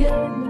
again.